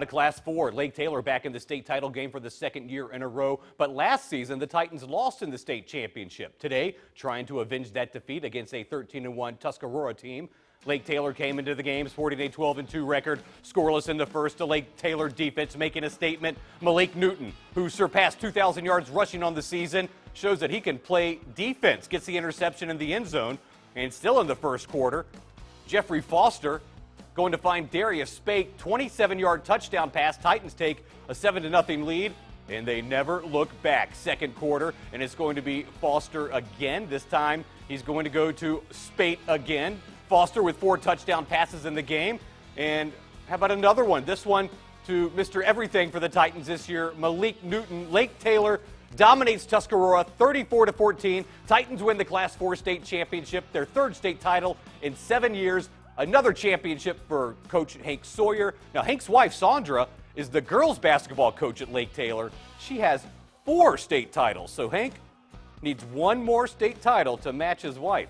To Class 4, Lake Taylor back in the state title game for the second year in a row. But last season, the Titans lost in the state championship. Today, trying to avenge that defeat against a 13-1 Tuscarora team. Lake Taylor came into the game sporting a 12-2 record, scoreless in the first. The Lake Taylor defense making a statement. Malik Newton, who surpassed 2,000 yards rushing on the season, shows that he can play defense, gets the interception in the end zone, and still in the first quarter. Jeffrey Foster going to find Darius Spake, 27-yard touchdown pass. Titans take a 7 0 lead, and they never look back. Second quarter, and it's going to be Foster again. This time, he's going to go to Spate again. Foster with four touchdown passes in the game. And how about another one? This one to Mr. Everything for the Titans this year, Malik Newton. Lake Taylor dominates Tuscarora 34 to 14. Titans win the Class 4 state championship, their third state title in 7 years. Another championship for coach Hank Sawyer. Now, Hank's wife, Sandra, is the girls basketball coach at Lake Taylor. She has four state titles. So Hank needs one more state title to match his wife.